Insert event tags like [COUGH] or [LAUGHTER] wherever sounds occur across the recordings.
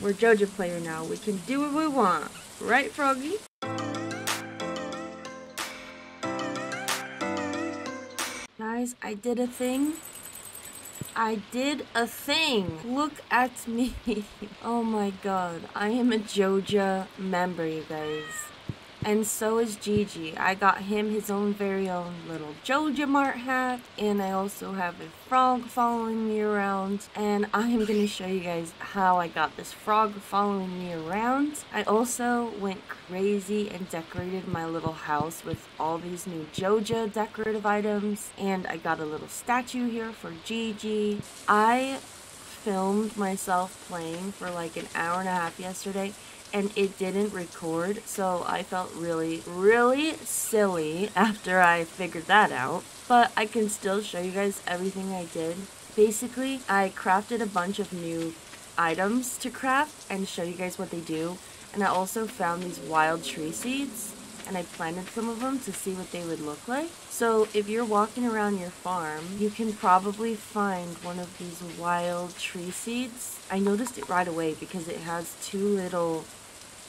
We're Joja player now. We can do what we want. Right, Froggy? Guys, I did a thing. I did a thing. Look at me. [LAUGHS] oh my god. I am a Joja member, you guys. And so is Jiji. I got him his own very own little Joja Mart hat. And I also have a frog following me around. And I am going to show you guys how I got this frog following me around. I also went crazy and decorated my little house with all these new Joja decorative items. And I got a little statue here for Jiji. I filmed myself playing for like an hour and a half yesterday and it didn't record so I felt really really silly after I figured that out but I can still show you guys everything I did basically I crafted a bunch of new items to craft and show you guys what they do and I also found these wild tree seeds and I planted some of them to see what they would look like. So if you're walking around your farm, you can probably find one of these wild tree seeds. I noticed it right away because it has two little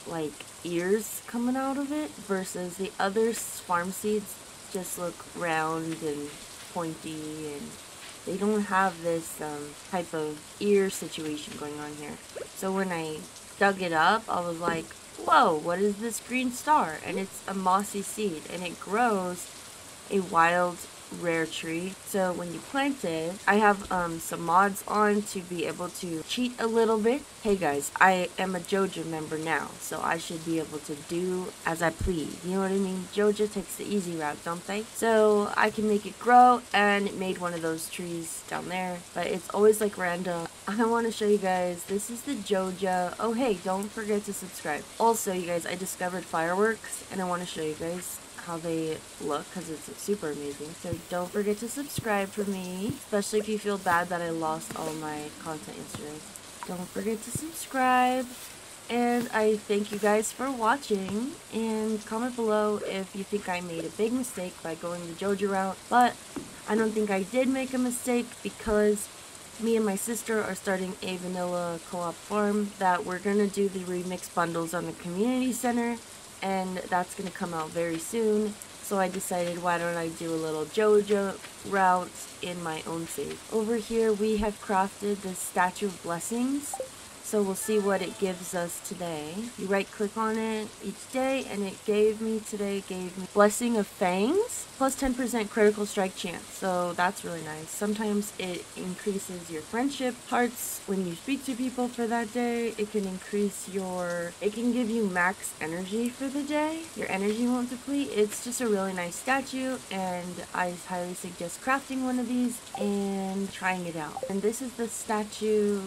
like ears coming out of it versus the other farm seeds just look round and pointy and they don't have this um, type of ear situation going on here. So when I dug it up, I was like, whoa, what is this green star? And it's a mossy seed and it grows a wild rare tree. So when you plant it, I have um, some mods on to be able to cheat a little bit. Hey guys, I am a Joja member now, so I should be able to do as I please. You know what I mean? Joja takes the easy route, don't they? So I can make it grow, and it made one of those trees down there. But it's always like random. [LAUGHS] I want to show you guys, this is the Joja. Oh hey, don't forget to subscribe. Also, you guys, I discovered fireworks, and I want to show you guys how they look because it's super amazing. So don't forget to subscribe for me, especially if you feel bad that I lost all my content yesterday. Don't forget to subscribe. And I thank you guys for watching. And comment below if you think I made a big mistake by going the Joja route. But I don't think I did make a mistake because me and my sister are starting a vanilla co-op farm that we're going to do the remix bundles on the community center and that's going to come out very soon. So I decided why don't I do a little Joja route in my own save. Over here we have crafted the Statue of Blessings. So we'll see what it gives us today. You right click on it each day and it gave me today, gave me Blessing of Fangs plus 10% critical strike chance. So that's really nice. Sometimes it increases your friendship hearts when you speak to people for that day. It can increase your, it can give you max energy for the day. Your energy won't deplete. It's just a really nice statue and I highly suggest crafting one of these and trying it out. And this is the statue,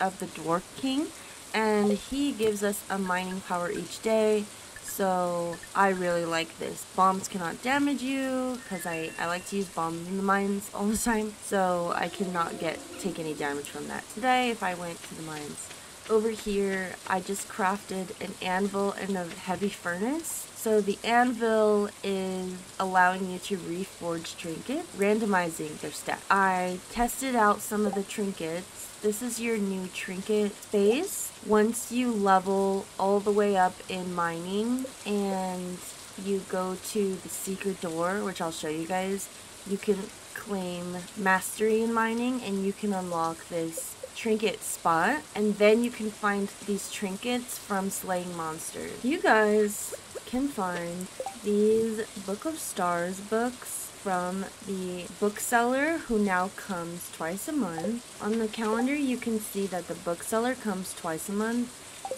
of the Dwarf King and he gives us a mining power each day so I really like this. Bombs cannot damage you because I, I like to use bombs in the mines all the time so I cannot get take any damage from that today if I went to the mines. Over here I just crafted an anvil and a heavy furnace so the anvil is allowing you to reforge trinkets, randomizing their stats. I tested out some of the trinkets. This is your new trinket phase. Once you level all the way up in mining and you go to the secret door, which I'll show you guys, you can claim mastery in mining and you can unlock this trinket spot and then you can find these trinkets from slaying monsters. You guys can find these Book of Stars books from the bookseller who now comes twice a month. On the calendar you can see that the bookseller comes twice a month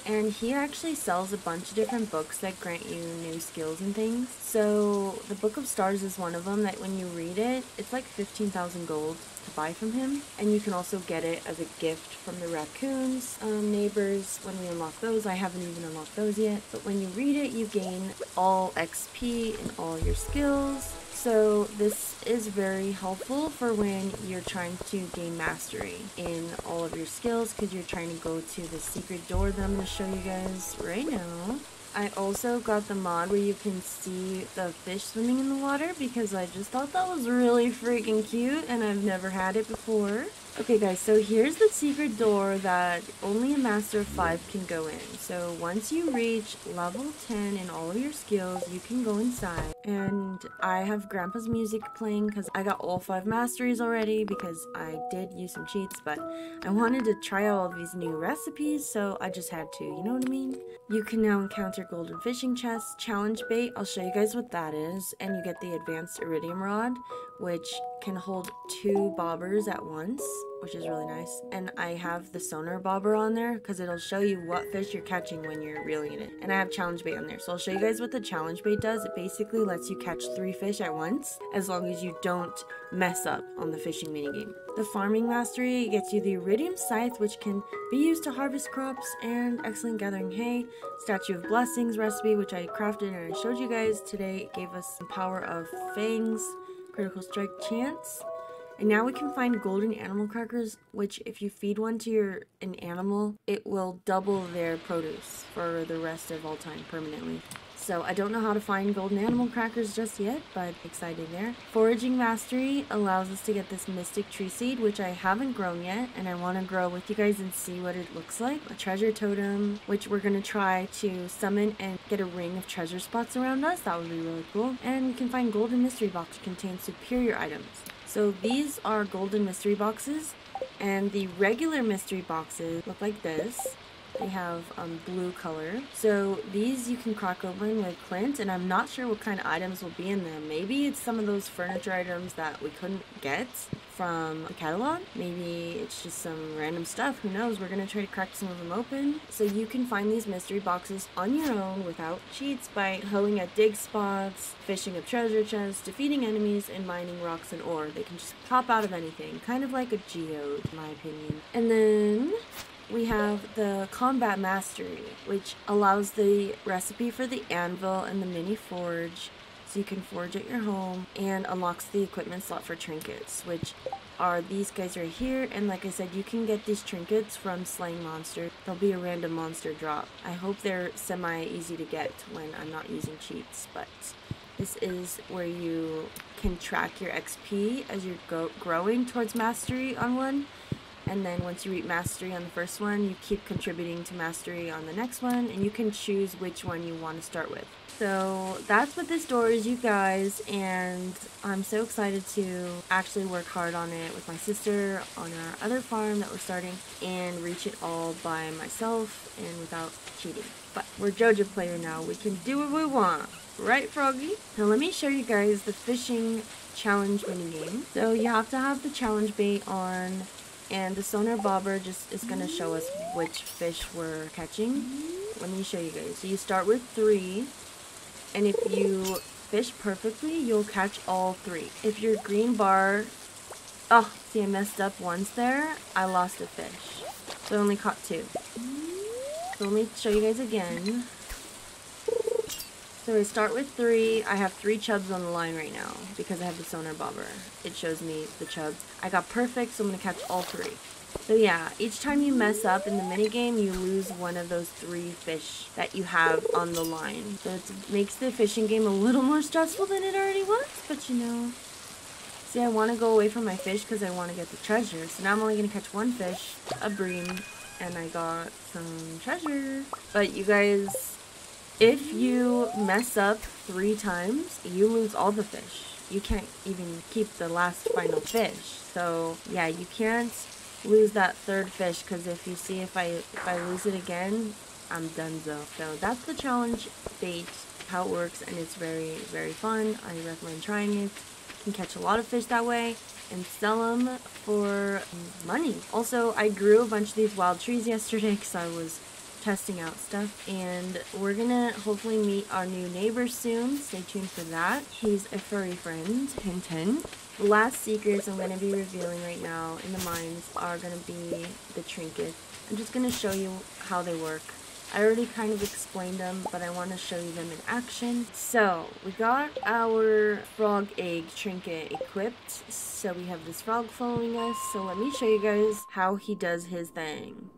and he actually sells a bunch of different books that grant you new skills and things. So the Book of Stars is one of them that when you read it, it's like 15,000 gold to buy from him. And you can also get it as a gift from the raccoons um, neighbors when we unlock those. I haven't even unlocked those yet. But when you read it, you gain all XP and all your skills. So this is very helpful for when you're trying to gain mastery in all of your skills because you're trying to go to the secret door that I'm going to show you guys right now. I also got the mod where you can see the fish swimming in the water because I just thought that was really freaking cute and I've never had it before. Okay guys, so here's the secret door that only a master of 5 can go in. So once you reach level 10 in all of your skills, you can go inside. And I have grandpa's music playing because I got all 5 masteries already because I did use some cheats, but I wanted to try all of these new recipes, so I just had to, you know what I mean? You can now encounter golden fishing chests, challenge bait, I'll show you guys what that is, and you get the advanced iridium rod, which can hold two bobbers at once, which is really nice. And I have the sonar bobber on there because it'll show you what fish you're catching when you're reeling it. And I have challenge bait on there. So I'll show you guys what the challenge bait does. It basically lets you catch three fish at once as long as you don't mess up on the fishing minigame. The farming mastery gets you the iridium scythe, which can be used to harvest crops, and excellent gathering hay. Statue of blessings recipe, which I crafted and I showed you guys today, it gave us the power of fangs critical strike chance. And now we can find golden animal crackers, which if you feed one to your an animal, it will double their produce for the rest of all time permanently. So I don't know how to find golden animal crackers just yet, but excited there. Foraging Mastery allows us to get this Mystic Tree Seed, which I haven't grown yet, and I want to grow with you guys and see what it looks like. A Treasure Totem, which we're going to try to summon and get a ring of treasure spots around us. That would be really cool. And we can find Golden Mystery Box, contains superior items. So these are Golden Mystery Boxes, and the regular Mystery Boxes look like this. They have um, blue color. So these you can crack open with Clint, and I'm not sure what kind of items will be in them. Maybe it's some of those furniture items that we couldn't get from the catalog. Maybe it's just some random stuff. Who knows? We're gonna try to crack some of them open. So you can find these mystery boxes on your own without cheats by hoeing at dig spots, fishing up treasure chests, defeating enemies, and mining rocks and ore. They can just pop out of anything. Kind of like a geode, in my opinion. And then we have the Combat Mastery, which allows the recipe for the anvil and the mini forge so you can forge at your home and unlocks the equipment slot for trinkets, which are these guys right here. And like I said, you can get these trinkets from slaying monsters. There'll be a random monster drop. I hope they're semi easy to get when I'm not using cheats, but this is where you can track your XP as you're go growing towards mastery on one and then once you reach mastery on the first one you keep contributing to mastery on the next one and you can choose which one you want to start with. So that's what this door is you guys and I'm so excited to actually work hard on it with my sister on our other farm that we're starting and reach it all by myself and without cheating. But we're Joja player now. We can do what we want. Right froggy? Now let me show you guys the fishing challenge minigame so you have to have the challenge bait on and the sonar bobber just is going to show us which fish we're catching. Let me show you guys. So you start with three, and if you fish perfectly, you'll catch all three. If your green bar, oh, see I messed up once there, I lost a fish. So I only caught two. So let me show you guys again. So I start with three. I have three chubs on the line right now because I have the sonar bobber. It shows me the chubs. I got perfect, so I'm going to catch all three. So yeah, each time you mess up in the minigame, you lose one of those three fish that you have on the line. So it makes the fishing game a little more stressful than it already was, but you know. See, I want to go away from my fish because I want to get the treasure. So now I'm only going to catch one fish, a bream, and I got some treasure. But you guys, if you mess up three times, you lose all the fish. You can't even keep the last final fish. So yeah, you can't lose that third fish because if you see if I if I lose it again, I'm done so. So that's the challenge bait, how it works, and it's very very fun. I recommend trying it. You can catch a lot of fish that way and sell them for money. Also, I grew a bunch of these wild trees [LAUGHS] yesterday because I was testing out stuff and we're gonna hopefully meet our new neighbor soon stay tuned for that he's a furry friend hint hint the last secrets i'm gonna be revealing right now in the mines are gonna be the trinkets i'm just gonna show you how they work I already kind of explained them, but I want to show you them in action. So, we got our frog egg trinket equipped. So we have this frog following us. So let me show you guys how he does his thing.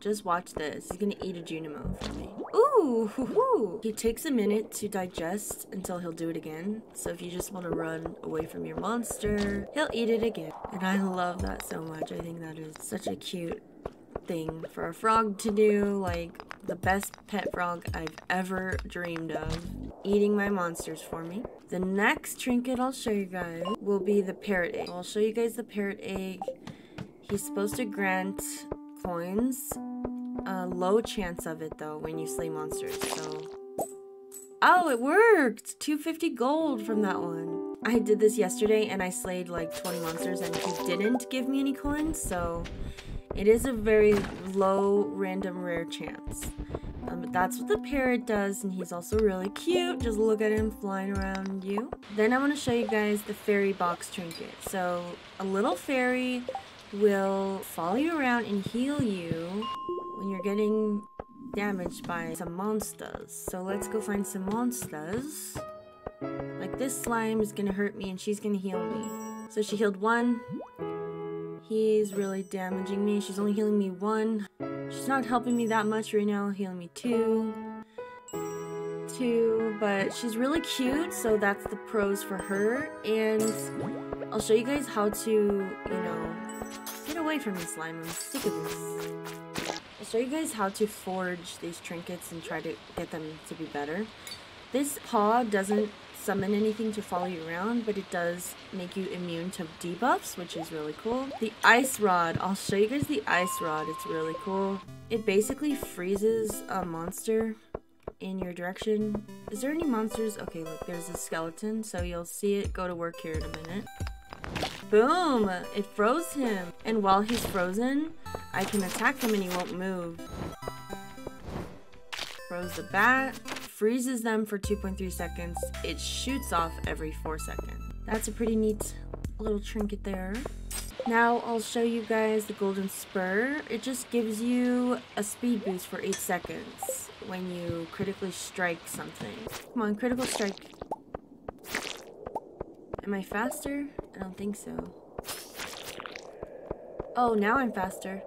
Just watch this. He's gonna eat a Junimo for me. Ooh, hoo -hoo. He takes a minute to digest until he'll do it again. So if you just want to run away from your monster, he'll eat it again. And I love that so much. I think that is such a cute thing for a frog to do. Like, the best pet frog I've ever dreamed of. Eating my monsters for me. The next trinket I'll show you guys will be the parrot egg. I'll show you guys the parrot egg. He's supposed to grant coins. A low chance of it though when you slay monsters, so... Oh, it worked! 250 gold from that one. I did this yesterday and I slayed like 20 monsters and he didn't give me any coins, so it is a very low random rare chance. Um, but that's what the parrot does, and he's also really cute. Just look at him flying around you. Then I want to show you guys the fairy box trinket. So a little fairy will follow you around and heal you when you're getting damaged by some monsters. So let's go find some monsters. Like this slime is gonna hurt me and she's gonna heal me. So she healed one. He's really damaging me. She's only healing me one. She's not helping me that much right now, healing me two. Two, but she's really cute, so that's the pros for her. And I'll show you guys how to, you know, get away from me slime. I'm sick of this. I'll show you guys how to forge these trinkets and try to get them to be better. This paw doesn't summon anything to follow you around, but it does make you immune to debuffs, which is really cool. The Ice Rod, I'll show you guys the Ice Rod, it's really cool. It basically freezes a monster in your direction. Is there any monsters? Okay, look, there's a skeleton, so you'll see it go to work here in a minute. Boom! It froze him. And while he's frozen, I can attack him and he won't move. Froze the bat, freezes them for 2.3 seconds. It shoots off every 4 seconds. That's a pretty neat little trinket there. Now I'll show you guys the golden spur. It just gives you a speed boost for 8 seconds when you critically strike something. Come on, critical strike. Am I faster? I don't think so. Oh, now I'm faster.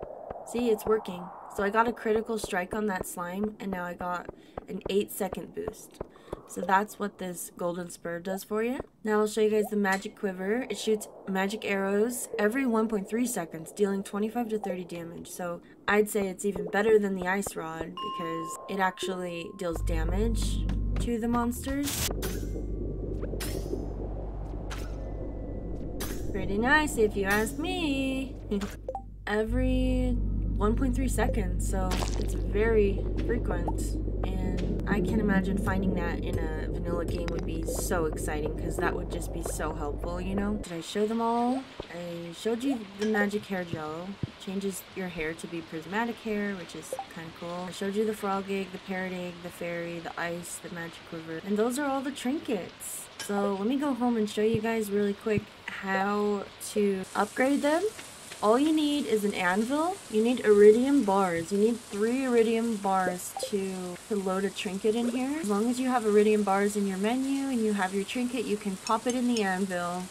See, it's working. So I got a critical strike on that slime, and now I got an 8 second boost. So that's what this golden spur does for you. Now I'll show you guys the magic quiver. It shoots magic arrows every 1.3 seconds, dealing 25 to 30 damage. So I'd say it's even better than the ice rod because it actually deals damage to the monsters. Pretty nice if you ask me. every 1.3 seconds, so it's very frequent. And I can imagine finding that in a vanilla game would be so exciting because that would just be so helpful, you know? Did I show them all? I showed you the magic hair gel. Changes your hair to be prismatic hair, which is kind of cool. I showed you the frog egg, the parrot egg, the fairy, the ice, the magic quiver. And those are all the trinkets. So let me go home and show you guys really quick how to upgrade them all you need is an anvil. You need iridium bars. You need three iridium bars to, to load a trinket in here. As long as you have iridium bars in your menu and you have your trinket, you can pop it in the anvil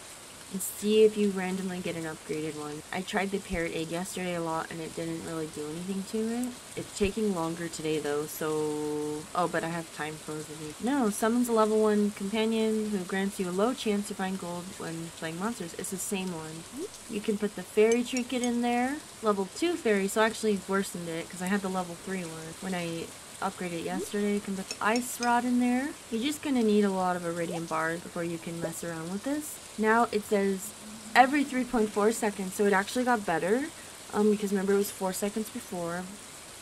and see if you randomly get an upgraded one. I tried the parrot egg yesterday a lot and it didn't really do anything to it. It's taking longer today though, so... Oh, but I have time frozen. No, summons a level 1 companion who grants you a low chance to find gold when playing monsters. It's the same one. You can put the fairy trinket in there. Level 2 fairy, so actually worsened it because I had the level 3 one. When I upgraded it yesterday. You can put the ice rod in there. You're just going to need a lot of iridium bars before you can mess around with this. Now it says every 3.4 seconds, so it actually got better. Um, because remember it was 4 seconds before,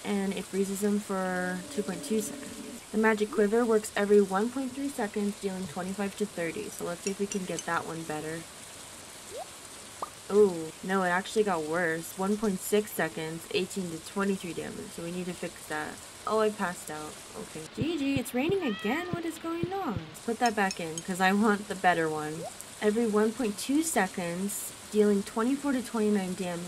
and it freezes them for 2.2 seconds. The magic quiver works every 1.3 seconds, dealing 25 to 30. So let's see if we can get that one better. Oh, no, it actually got worse. 1.6 seconds, 18 to 23 damage. So we need to fix that. Oh, I passed out. Okay. GG, it's raining again? What is going on? Put that back in, because I want the better one every 1.2 seconds, dealing 24 to 29 damage.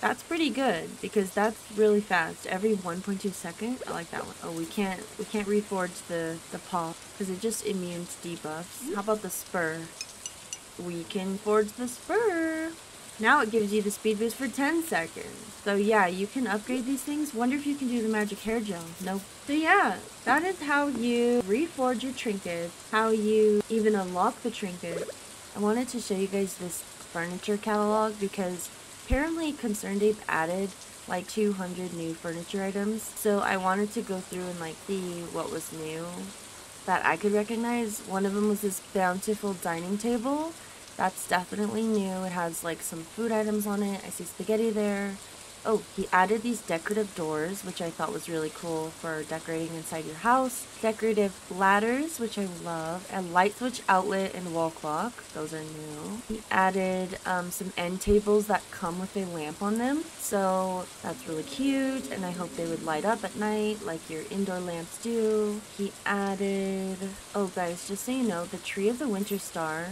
That's pretty good because that's really fast. Every 1.2 second, I like that one. Oh, we can't we can't reforge the the paw because it just immune to debuffs. How about the spur? We can forge the spur. Now it gives you the speed boost for 10 seconds. So yeah, you can upgrade these things. Wonder if you can do the magic hair gel. Nope. So yeah, that is how you reforge your trinkets, how you even unlock the trinket. I wanted to show you guys this furniture catalog because apparently ConcernedApe added like 200 new furniture items. So I wanted to go through and like see what was new that I could recognize. One of them was this bountiful dining table. That's definitely new. It has like some food items on it. I see spaghetti there. Oh, he added these decorative doors, which I thought was really cool for decorating inside your house. Decorative ladders, which I love. And light switch outlet and wall clock. Those are new. He added um, some end tables that come with a lamp on them. So that's really cute. And I hope they would light up at night like your indoor lamps do. He added... Oh, guys, just so you know, the Tree of the Winter Star,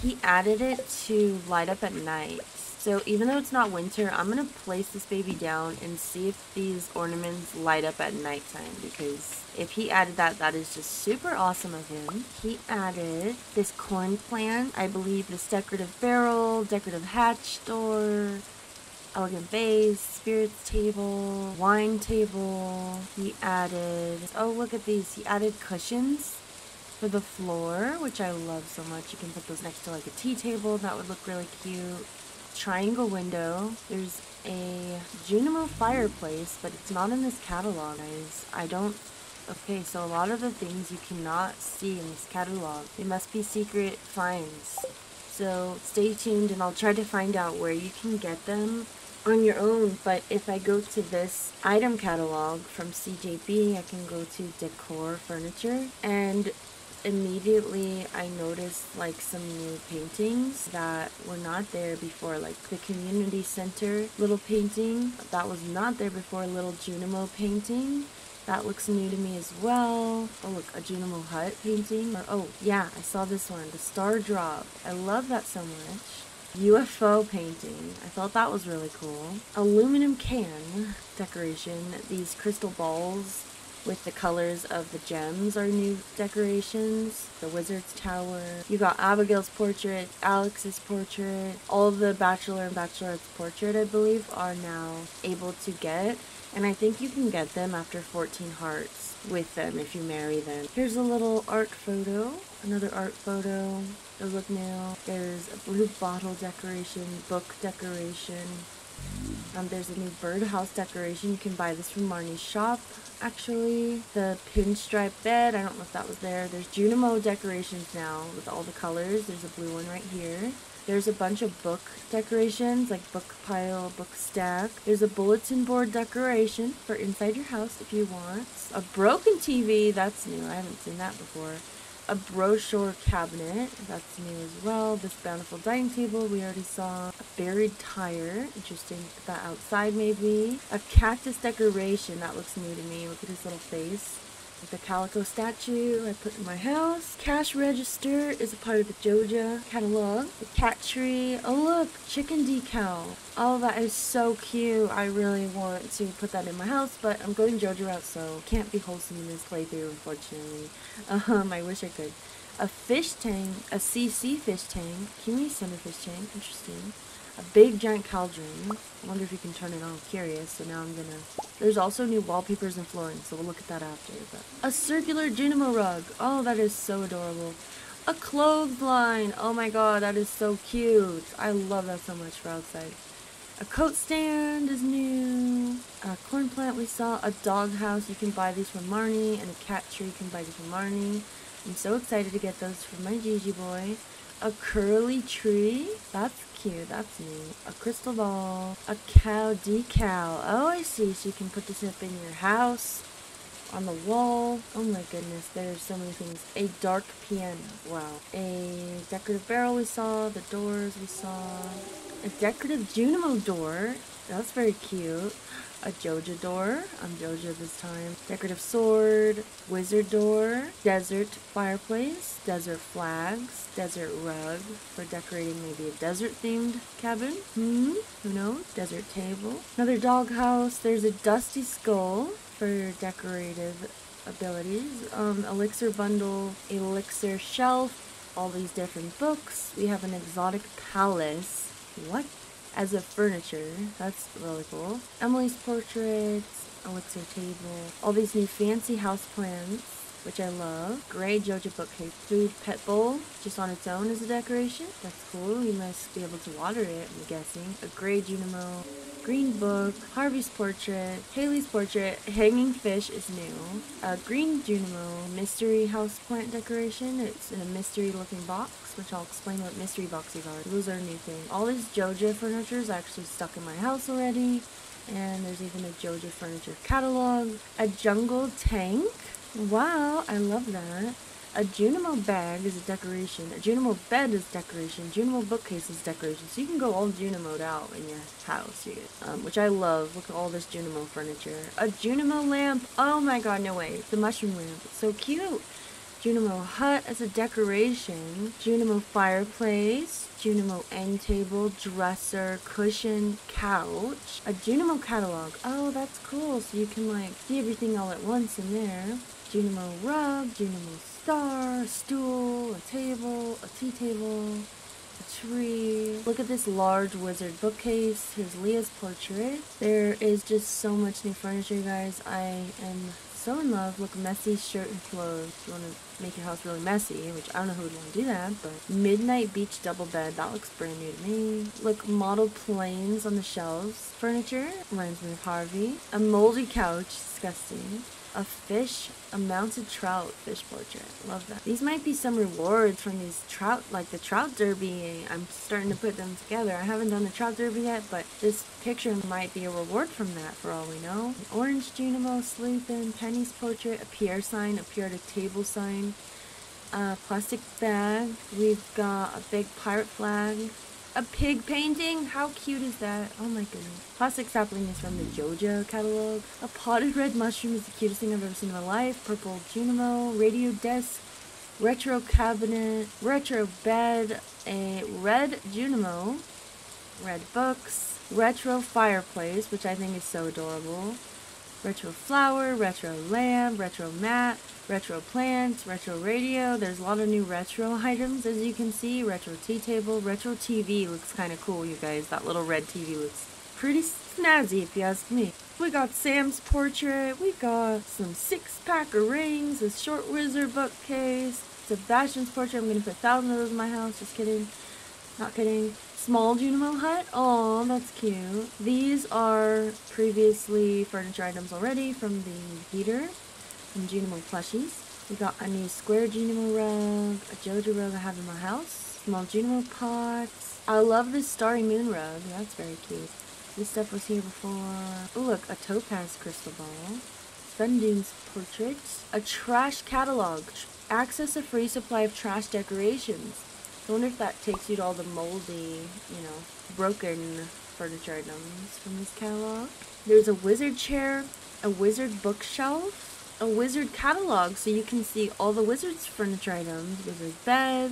he added it to light up at night. So even though it's not winter, I'm going to place this baby down and see if these ornaments light up at nighttime because if he added that, that is just super awesome of him. He added this corn plant, I believe this decorative barrel, decorative hatch door, elegant vase, spirits table, wine table. He added, oh look at these, he added cushions for the floor, which I love so much. You can put those next to like a tea table, that would look really cute triangle window. There's a Junimo fireplace, but it's not in this catalog, guys. I don't... Okay, so a lot of the things you cannot see in this catalog. They must be secret finds. So stay tuned and I'll try to find out where you can get them on your own. But if I go to this item catalog from CJB, I can go to decor furniture and immediately I noticed like some new paintings that were not there before like the community center little painting that was not there before little Junimo painting that looks new to me as well oh look a Junimo hut painting or oh yeah I saw this one the star drop I love that so much UFO painting. I thought that was really cool. Aluminum can decoration. These crystal balls with the colors of the gems are new decorations. The wizard's tower. You got Abigail's portrait, Alex's portrait. All of the bachelor and bachelorette's portrait, I believe, are now able to get. And I think you can get them after 14 hearts with them if you marry them. Here's a little art photo. Another art photo. Those look new. There's a blue bottle decoration, book decoration. Um, there's a new birdhouse decoration. You can buy this from Marnie's shop actually. The pinstripe bed, I don't know if that was there. There's Junimo decorations now with all the colors. There's a blue one right here. There's a bunch of book decorations, like book pile, book stack. There's a bulletin board decoration for inside your house if you want. A broken TV, that's new. I haven't seen that before a brochure cabinet. That's new as well. This bountiful dining table we already saw. A buried tire. Interesting. That outside maybe. A cactus decoration. That looks new to me. Look at his little face the calico statue I put in my house. Cash register is a part of the Joja catalog. The cat tree. Oh look, chicken decal. Oh, that is so cute. I really want to put that in my house, but I'm going Joja route, so can't be wholesome in this playthrough, unfortunately. Um, I wish I could. A fish tank, a CC fish tank. Kiwi center fish tank. Interesting a big giant cauldron. I wonder if you can turn it on. I'm curious. So now I'm gonna. There's also new wallpapers and flooring, so we'll look at that after. But a circular Junimo rug. Oh, that is so adorable. A clothesline. Oh my god, that is so cute. I love that so much for outside. A coat stand is new. A corn plant we saw. A dog house. You can buy these from Marnie. And a cat tree. You can buy these from Marnie. I'm so excited to get those for my Jiji boy. A curly tree. That's cute. That's neat. A crystal ball. A cow decal. Oh, I see. So you can put this up in your house. On the wall. Oh my goodness. There's so many things. A dark piano. Wow. A decorative barrel we saw. The doors we saw. A decorative Junimo door. That's very cute a Joja door. I'm Joja this time. Decorative sword, wizard door, desert fireplace, desert flags, desert rug for decorating maybe a desert themed cabin. Hmm, who knows? Desert table. Another doghouse. There's a dusty skull for decorative abilities. Um, elixir bundle, elixir shelf, all these different books. We have an exotic palace. What? as a furniture. That's really cool. Emily's portraits, elixir table, all these new fancy house plants which I love. Gray Joja bookcase. Food pet bowl, just on its own as a decoration. That's cool. You must be able to water it, I'm guessing. A gray Junimo. Green book, Harvey's portrait, Haley's portrait, [LAUGHS] hanging fish is new. A green Junimo mystery house plant decoration. It's in a mystery looking box, which I'll explain what mystery boxes are. Those are new thing. All this Joja furniture is actually stuck in my house already. And there's even a Joja furniture catalog. A jungle tank. Wow, I love that. A Junimo bag is a decoration. A Junimo bed is decoration. Junimo bookcase is decoration. So you can go all Junimoed out in your house, you um, which I love. Look at all this Junimo furniture. A Junimo lamp. Oh my god, no way. The mushroom lamp. It's so cute. Junimo hut as a decoration. Junimo fireplace. Junimo end table, dresser, cushion, couch. A Junimo catalog. Oh, that's cool. So you can like see everything all at once in there. Junimo rug, Junimo star, a stool, a table, a tea table, a tree. Look at this large wizard bookcase. Here's Leah's portrait. There is just so much new furniture, guys. I am so in love. Look, messy shirt and clothes. You want to make your house really messy, which I don't know who would want to do that, but Midnight Beach double bed. That looks brand new to me. Look, model planes on the shelves. Furniture reminds me of Harvey. A moldy couch. Disgusting a fish, a mounted trout fish portrait. Love that. These might be some rewards from these trout, like the trout derby. I'm starting to put them together. I haven't done the trout derby yet, but this picture might be a reward from that for all we know. An orange Junimo sleeping, Penny's portrait, a Pierre sign, a periodic table sign, a plastic bag. We've got a big pirate flag, a pig painting? How cute is that? Oh my goodness. Plastic sapling is from the Joja catalog. A potted red mushroom is the cutest thing I've ever seen in my life. Purple Junimo, radio desk, retro cabinet, retro bed, a red Junimo, red books, retro fireplace, which I think is so adorable, retro flower, retro lamp, retro mat, retro plants, retro radio. There's a lot of new retro [LAUGHS] items as you can see. Retro tea table, retro TV looks kind of cool, you guys. That little red TV looks pretty snazzy if you ask me. We got Sam's portrait, we got some six pack of rings, a short wizard bookcase, Sebastian's portrait. I'm gonna put a thousand of those in my house, just kidding. Not kidding. Small Junimo hut. Oh, that's cute. These are previously furniture items already from the heater from Junimo plushies. We got a new square Junimo rug, a Joja rug I have in my house, small Junimo pots. I love this Starry Moon rug. That's very cute. This stuff was here before. Oh, look, a topaz crystal ball. Sundune's portraits. A trash catalog. Access a free supply of trash decorations. I wonder if that takes you to all the moldy, you know, broken furniture items from this catalog. There's a wizard chair, a wizard bookshelf, a wizard catalog so you can see all the wizard's furniture items. Wizard bed.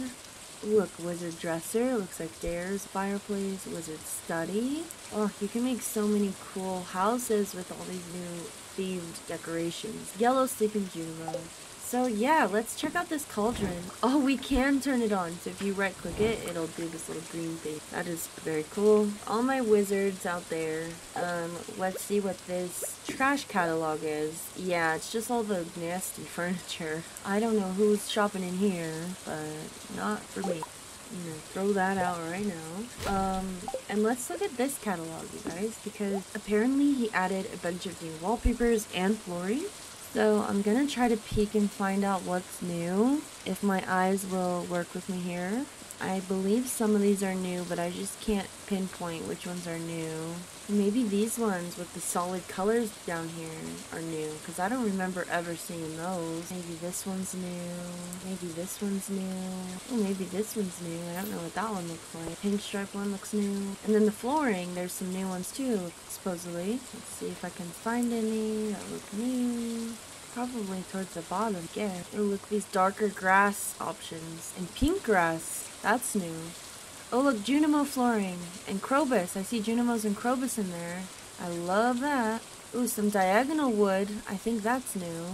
Look, wizard dresser. Looks like there's fireplace. Wizard study. Oh, you can make so many cool houses with all these new themed decorations. Yellow sleeping Junimo. So yeah, let's check out this cauldron. Oh, we can turn it on. So if you right click it, it'll do this little green thing. That is very cool. All my wizards out there. Um, let's see what this trash catalog is. Yeah, it's just all the nasty [LAUGHS] furniture. I don't know who's shopping in here, but not for me. I'm gonna throw that out right now. Um, and let's look at this catalog, you guys, because apparently he added a bunch of new wallpapers and flooring. So I'm gonna try to peek and find out what's new, if my eyes will work with me here. I believe some of these are new, but I just can't pinpoint which ones are new. Maybe these ones with the solid colors down here are new, because I don't remember ever seeing those. Maybe this one's new. Maybe this one's new. Oh, maybe this one's new. I don't know what that one looks like. Pink stripe one looks new. And then the flooring, there's some new ones too, supposedly. Let's see if I can find any that look new. Probably towards the bottom, yeah. Oh, look, these darker grass options. And pink grass. That's new. Oh, look, Junimo flooring. And Crobus. I see Junimos and Crobus in there. I love that. Ooh, some diagonal wood. I think that's new.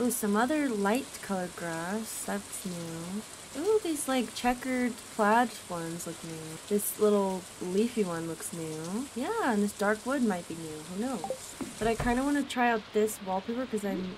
Ooh, some other light colored grass. That's new. Ooh, these like checkered plaid ones look new. This little leafy one looks new. Yeah, and this dark wood might be new. Who knows? But I kind of want to try out this wallpaper because I'm...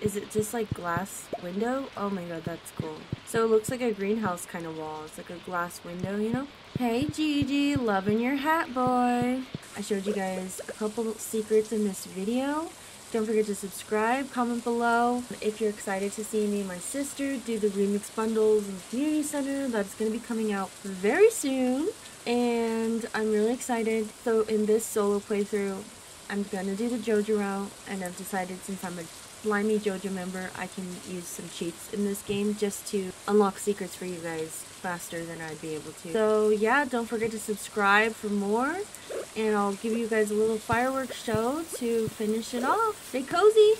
Is it just like glass window? Oh my god, that's cool. So it looks like a greenhouse kind of wall. It's like a glass window, you know? Hey Jiji, loving your hat, boy. I showed you guys a couple secrets in this video. Don't forget to subscribe, comment below. If you're excited to see me and my sister do the remix bundles in the community center, that's going to be coming out very soon. And I'm really excited. So in this solo playthrough, I'm going to do the Joja route. And I've decided since I'm a Blimey Joja member, I can use some cheats in this game just to unlock secrets for you guys faster than I'd be able to. So yeah, don't forget to subscribe for more and I'll give you guys a little fireworks show to finish it off. Stay cozy!